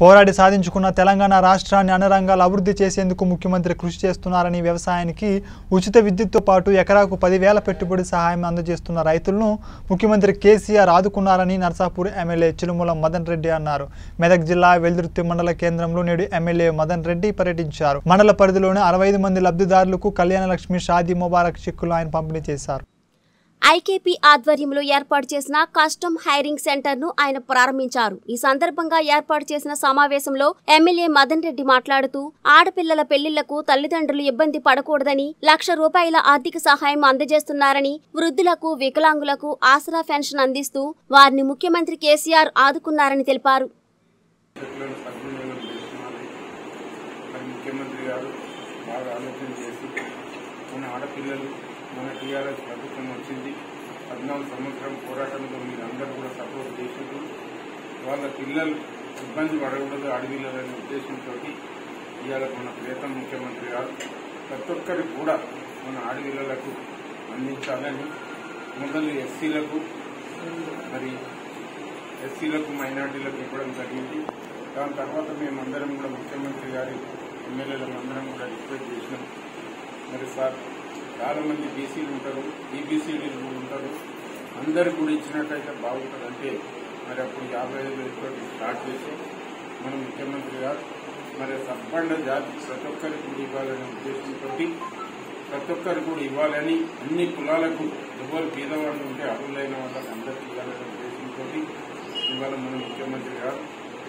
పోరాడి సాధించుకున్న తెలంగాణ రాష్ట్రాన్ని అన్ని రంగాలు అభివృద్ధి చేసేందుకు ముఖ్యమంత్రి కృషి చేస్తున్నారని వ్యవసాయానికి ఉచిత విద్యుత్తో పాటు ఎకరాకు పదివేల పెట్టుబడి సహాయం అందజేస్తున్న రైతులను ముఖ్యమంత్రి కేసీఆర్ ఆదుకున్నారని నర్సాపూర్ ఎమ్మెల్యే చిలుమూల మదన్ రెడ్డి అన్నారు. మెదక్ జిల్లా వెల్దుర్తి మండల కేంద్రంలో నేడు ఎమ్మెల్యే మదన్ రెడ్డి పర్యటించారు. మండల పరిధిలోని అరవై మంది లబ్ధిదారులకు కళ్యాణ లక్ష్మి షాదీ ముబారక్ చిక్కులు ఆయన పంపిణీ చేశారు. ఐకేపీ ఆధ్వర్యంలో ఏర్పాటు చేసిన కస్టమ్ హైరింగ్ సెంటర్ను ఆయన ప్రారంభించారు. ఈ సందర్భంగా ఏర్పాటు చేసిన సమావేశంలో ఎమ్మెల్యే మదన్ రెడ్డి మాట్లాడుతూ ఆడపిల్లల పెళ్ళిళ్ళకు తల్లిదండ్రులు ఇబ్బంది పడకూడదని లక్ష రూపాయల ఆర్థిక సహాయం అందజేస్తున్నారని వృద్ధులకు వికలాంగులకు ఆసరా పెన్షన్ అందిస్తూ వారిని ముఖ్యమంత్రి కేసీఆర్ ఆదుకున్నారని తెలిపారు. మన ఆడపిల్లలు మన టీఆర్ఎస్ ప్రభుత్వం వచ్చింది. పద్నాలుగు సంవత్సరం పోరాటంలో మీరు అందరూ కూడా సపోర్ట్ చేసినప్పుడు వాళ్ళ పిల్లలు ఇబ్బంది పడకూడదు అడవిలనే ఉద్దేశంతో ఇవాళ మన ప్రియతమ ముఖ్యమంత్రి గారు ప్రతి ఒక్కరికి కూడా మన అడవిలకు అందించాలని మొదలు ఎస్సీలకు మరి ఎస్సీలకు మైనార్టీలకు ఇవ్వడం జరిగింది. దాని తర్వాత మేమందరం కూడా ముఖ్యమంత్రి గారి ఎమ్మెల్యేలందరం కూడా రిక్వెస్ట్ చేసినాం. మరి సార్ చాలా మంది బీసీలు ఉంటారు ఈబీసీలు ఉంటారు. అందరు కూడా ఇచ్చినట్టయితే బాగుంటుంది. అంటే మరి అప్పుడు యాభై ఐదు వేలతోటి స్టార్ట్ చేసి మన ముఖ్యమంత్రి గారు మరి సబ్బండ జాతి ప్రతి ఒక్కరికి కూడా ఇవ్వాలనే ఉద్దేశంతో ప్రతి ఒక్కరు కూడా ఇవ్వాలని అన్ని కులాలకు ఎవరు పేదవాళ్ళు ఉంటే అర్హులైన వాళ్ళకి అందరికీ ఇవ్వాలనే ఉద్దేశంతో ఇవాళ మన ముఖ్యమంత్రి గారు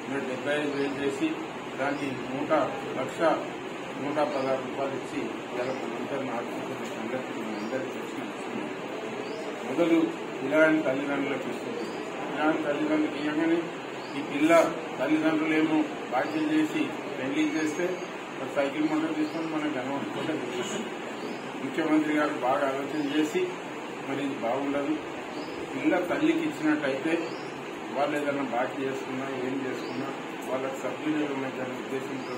మరి డెబ్బై ఐదు వేలు చేసి దానికి నూట లక్ష నూట పదహారు రూపాయలు ఇచ్చి ఇవాళ ఆడుకుంటున్న సంగతి అందరికీ తెలిసిన మొదలు పిల్లాడిని తల్లిదండ్రులకు ఇస్తుంది. పిల్లాడిని తల్లిదండ్రులకు ఇవ్వగానే ఈ పిల్ల తల్లిదండ్రులేమో బాధ్యత చేసి పెళ్ళి చేస్తే సైకిల్ మోటార్ తీసుకొని మనం కనబడుకుంటే ముఖ్యమంత్రి గారు బాగా ఆలోచన చేసి మరి ఇది బాగుండదు. పిల్ల తల్లికి ఇచ్చినట్టయితే వాళ్ళు ఏదైనా బాకీ చేసుకున్నా ఏం చేసుకున్నా వాళ్ళకి సద్వినియోగం అయితే ఉద్దేశంతో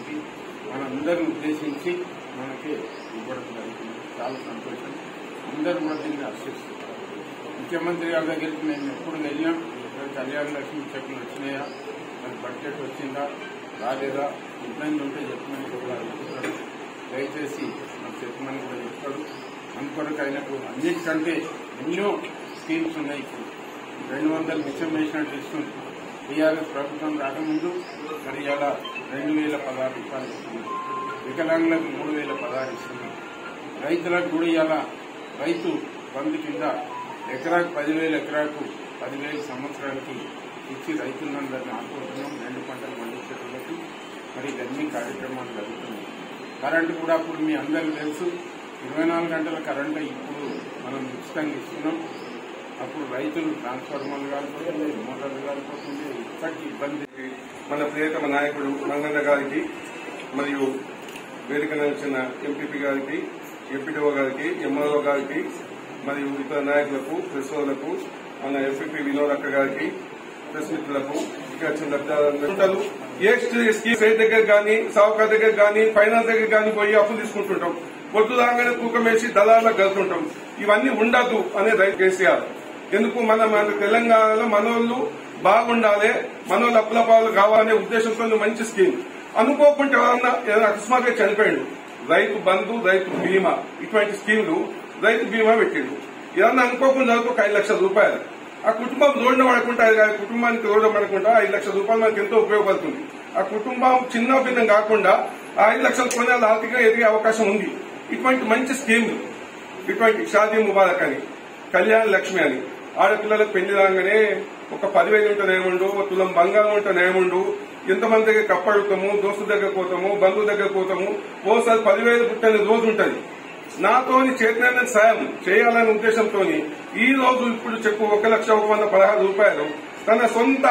మనందరిని ఉద్దేశించి మనకి ఇవ్వడం జరుగుతుంది. చాలా సంతోషం. అందరూ కూడా దీన్ని హర్షిస్తున్నారు ముఖ్యమంత్రి గారి దగ్గరికి నేను ఎప్పుడు వెళ్ళాం కళ్యాణ లక్ష్మి చెక్కులు వచ్చినాయా? మరి బడ్జెట్ వచ్చిందా? రాలేదా? ఇబ్బంది ఉంటే చెప్పమని కూడా చెప్తాడు దయచేసి మరి చెప్పమని కూడా చెప్తాడు అందుకొరకు ఆయనకు అన్నిటికంటే ఎన్నో స్కీమ్స్ ఉన్నాయి. ఇప్పుడు రెండు వందల మిషన్ వేసినట్టు ఇస్తుంది టీఆర్ఎస్ ప్రభుత్వం రాకముందు మరి ఇలా రెండు వేల పదహారు రూపాయలు ఇస్తుంది వికలాంగులకు మూడు వేల పదహారు ఇస్తుంది రైతులకు కూడా ఇలా రైతు బంధు కింద ఎకరాకు పదివేల ఎకరాకు పదివేల సంవత్సరానికి ఇచ్చి రైతులందరినీ ఆడుకుంటున్నాం రెండు పంటలు పండించేటప్పుడు మరి ఇవన్నీ కార్యక్రమాలు జరుగుతున్నాయి. కరెంటు కూడా అప్పుడు మీ అందరికీ తెలుసు. ఇరవై నాలుగు గంటల కరెంటు ఇప్పుడు మనం ఉచితంగా ఇస్తున్నాం. అప్పుడు రైతులు ట్రాన్స్ఫార్మర్లు కాలిపోతుంది మోటార్లు కాలిపోతుంది ఇప్పటికీ ఇబ్బంది. మన ప్రియతమ నాయకుడు మంగన్న గారికి మరియు వేదిక నడిచిన ఎంపీపీ గారికి ఎంపీడీఓ గారికి ఎంఆర్ఓ గారికి మరియు ఇతర నాయకులకు ప్రెస్ వాళ్ళకు మన ఎంపీపీ వినోదక్క గారికి ప్రెస్ మిత్రులకు ఇక్కడ వచ్చిన లబ్ధిదారులు ఏ స్కీమ్ సైట్ దగ్గర కానీ సావుకార్ దగ్గర కానీ ఫైనాన్స్ దగ్గర కానీ పోయి అప్పులు తీసుకుంటుంటాం. పొద్దు రాగానే తూకం వేసి దళాలకు కలుతుంటాం ఇవన్నీ ఉండదు అనే రైతు కేసీఆర్. ఎందుకు మన మన తెలంగాణలో మనోళ్ళు బాగుండాలి మనోళ్ళు అప్పులపాలు కావాలనే ఉద్దేశంతో మంచి స్కీమ్. అనుకోకుండా ఎవరన్నా ఏదైనా అకస్మాత్గా చనిపోయిండు. రైతు బంధు రైతు బీమా ఇటువంటి స్కీమ్లు రైతు బీమా పెట్టిండు. ఏదన్నా అనుకోకుండా ఒక ఐదు లక్షల రూపాయలు. ఆ కుటుంబం రోడ్డు పడకుండా ఆ కుటుంబానికి రోడ్డు పడకుండా ఐదు లక్షల రూపాయలు మనకు ఎంతో ఉపయోగపడుతుంది. ఆ కుటుంబం చిన్న భిన్నం కాకుండా ఆ ఐదు లక్షల కొనేది ఆర్థికంగా ఎదిగే అవకాశం ఉంది. ఇటువంటి మంచి స్కీమ్లు ఇటువంటి షాదీ ముబారక్ అని కళ్యాణ లక్ష్మి అని ఆడపిల్లలకు పెళ్ళి రాగానే ఒక పదివేలు ఉంటే నేముండు ఒక తులం బంగారం ఉంటే నేముండు ఎంతమంది దగ్గర కప్పడుతాము దోస్తు దగ్గర పోతాము బంధువు దగ్గర పోతాము ఓసారి పదివేలు పుట్టని రోజు ఉంటుంది. నాతోని చేతనైన సాయం చేయాలనే ఉద్దేశంతో ఈ రోజు ఇప్పుడు చెప్పు ఒక లక్ష ఒక వంద పదహారు రూపాయలు తన సొంత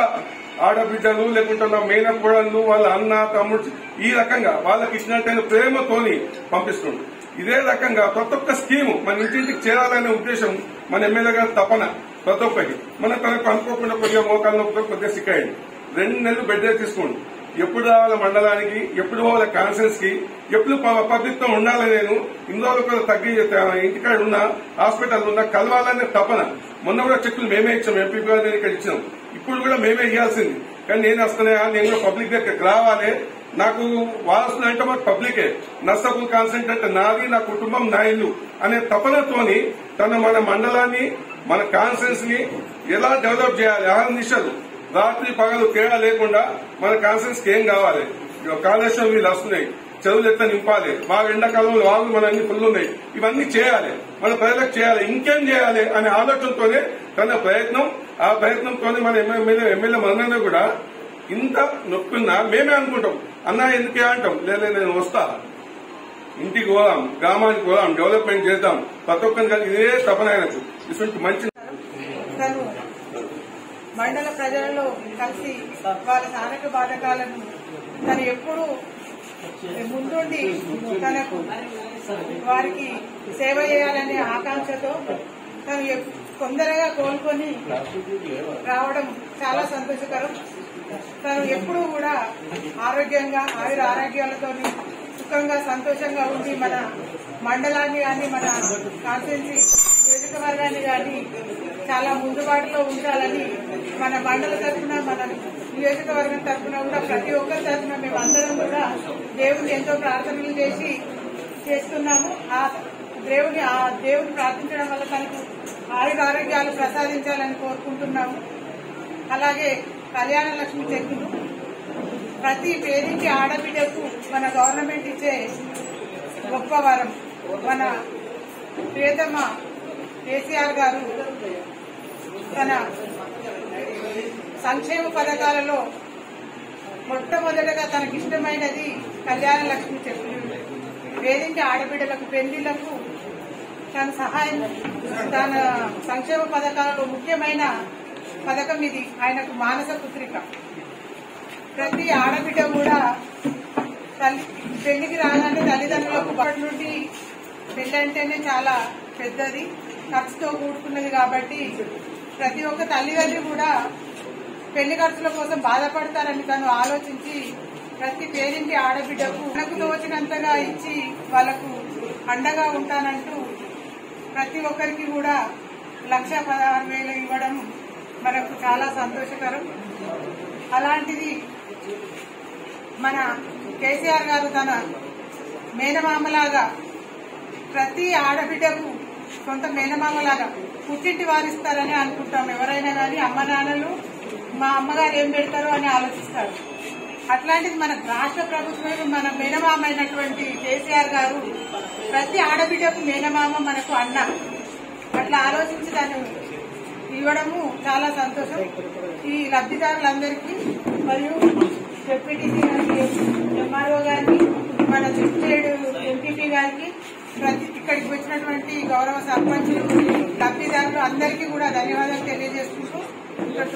ఆడబిడ్డలు లేకుంటే నా మేనకోడళ్ళు వాళ్ళ అన్న తమ్ముడు ఈ రకంగా వాళ్ళకి ఇచ్చినట్టయిన ప్రేమతోని పంపిస్తుంది ఇదే రకంగా ప్రతి ఒక్క స్కీము మన ఇంటింటికి చేరాలనే ఉద్దేశం మన ఎమ్మెల్యే గారి తపన. ప్రతి ఒక్కటి మన తనకు అనుకోకుండా కొద్దిగా మోకాలు నొప్పితో కొద్దిగా సిక్కాయండి రెండు నెలలు బెడ్ తీసుకోండి. ఎప్పుడు రావాలి మండలానికి ఎప్పుడు పోవాలి కాన్సెన్స్కి ఎప్పుడు పబ్లిక్తో పబ్లిక్తో ఉండాలి నేను. ఇందులో తగ్గి ఇంటికాడ ఉన్నా హాస్పిటల్ ఉన్నా కలవాలనే తపన. మొన్న కూడా చెక్కులు మేమే ఇచ్చాం ఎంపీ గారు ఇక్కడ ఇచ్చాం ఇప్పుడు కూడా మేమే ఇవ్వాల్సింది కానీ నేను వస్తున్నాయా నేను కూడా పబ్లిక్ దగ్గరికి రావాలి. నాకు వారసులు అంటే మాకు పబ్లికే నర్సబుల్ కాన్సెంట్ అంటే నాది నా కుటుంబం నా ఇల్లు అనే తపనతోని తను మన మండలాన్ని మన కాన్సెన్స్ని ఎలా డెవలప్ చేయాలి? ఆరు నిమిషాలు. రాత్రి పగలు తేడా లేకుండా మన కాన్సెన్స్ ఏం కావాలి? కాలుష్యం కాళేశ్వరం వీళ్ళు వస్తున్నాయి. చెరువులు ఎట్లా నింపాలి? బాగా ఎండాకాలంలో వాగులు మన అన్ని ఫుల్ ఉన్నాయి. ఇవన్నీ చేయాలి. మన ప్రజలకు చేయాలి. ఇంకేం చేయాలి అనే ఆలోచనతోనే తన ప్రయత్నం ఆ ప్రయత్నంతోనే మన ఎమ్మెల్యే ఎమ్మెల్యే మనందరూ కూడా ఇంత నొప్పున్నా మేమే అనుకుంటాం. అన్నా ఎందుకే అంటాం లేదా నేను వస్తా. ఇంటికి పోదాం గ్రామానికి పోదాం డెవలప్మెంట్ చేద్దాం. ప్రతి ఒక్కరిని కలిసి ఇదే తపన ఆయనకు. ఇటువంటి మంచి మండల ప్రజలలో కలిసి వాళ్ళ స్థానిక బాధకాలను తను ఎప్పుడూ ముందుండి తనకు వారికి సేవ చేయాలనే ఆకాంక్షతో తను తొందరగా కోలుకొని రావడం చాలా సంతోషకరం. తను ఎప్పుడూ కూడా ఆరోగ్యంగా ఆయుర ఆరోగ్యాలతో సుఖంగా సంతోషంగా ఉండి మన మండలాన్ని కానీ మన కాన్స్టిట్యున్సీ నియోజకవర్గాన్ని కానీ చాలా ముందుబాటులో ఉండాలని మన మండల తరఫున మన నియోజకవర్గం తరఫున కూడా ప్రతి ఒక్కరి తరఫున మేము అందరం కూడా దేవుని ఎంతో ప్రార్థనలు చేసి చేస్తున్నాము. ఆ దేవుని ఆ దేవుని ప్రార్థించడం వల్ల తనకు ఆయుర ఆరోగ్యాలు ప్రసాదించాలని కోరుకుంటున్నాము. అలాగే కళ్యాణ లక్ష్మి చెక్కులు. ప్రతి పేదింటి ఆడబిడ్డకు మన గవర్నమెంట్ ఇచ్చే గొప్ప వరం. మన ప్రియతమ కేసీఆర్ గారు తన సంక్షేమ పథకాలలో మొట్టమొదటగా తనకిష్టమైనది కళ్యాణ లక్ష్మి చెక్కులు వేదింటి ఆడబిడ్డలకు పెళ్ళిళ్ళకు తన సహాయం తన సంక్షేమ పథకాలలో ముఖ్యమైన పథకం ఇది. ఆయనకు మానస పుత్రిక. ప్రతి ఆడబిడ్డ కూడా తల్లి పెళ్ళికి రాగానే తల్లిదండ్రులకు బట్టి నుండి పెళ్ళంటేనే చాలా పెద్దది. ఖర్చుతో కూడుకున్నది కాబట్టి ప్రతి ఒక్క తల్లిదండ్రి కూడా పెళ్ళి ఖర్చుల కోసం బాధపడతారని తను ఆలోచించి ప్రతి పేరింటి ఆడబిడ్డకు తనకు తోచినంతగా ఇచ్చి వాళ్ళకు అండగా ఉంటానంటూ ప్రతి ఒక్కరికి కూడా లక్ష పదహారు వేలు ఇవ్వడం మనకు చాలా సంతోషకరం. అలాంటిది మన కేసీఆర్ గారు తన మేనమామలాగా ప్రతి ఆడబిడ్డకు సొంత మేనమామలాగా పుట్టింటి వారిస్తారని అనుకుంటాం. ఎవరైనా కానీ అమ్మ నాన్నలు మా అమ్మగారు ఏం పెడతారో అని ఆలోచిస్తారు. అట్లాంటిది మన రాష్ట్ర ప్రభుత్వం మన మేనమామ అయినటువంటి కేసీఆర్ గారు ప్రతి ఆడబిడ్డకు మేనమామ మనకు అన్న అట్లా ఆలోచించి దాన్ని ఇవ్వడము చాలా సంతోషం. ఈ లబ్ధిదారులందరికీ మరియు డిప్యూటీసీ గారికి ఎంఆర్ఓ గారికి మన చిట్టేడు ఎంపీపీ గారికి ప్రతి ఇక్కడికి వచ్చినటువంటి గౌరవ సర్పంచులు లబ్ధిదారులు అందరికీ కూడా ధన్యవాదాలు తెలియజేసుకుంటూ ఇక్కడ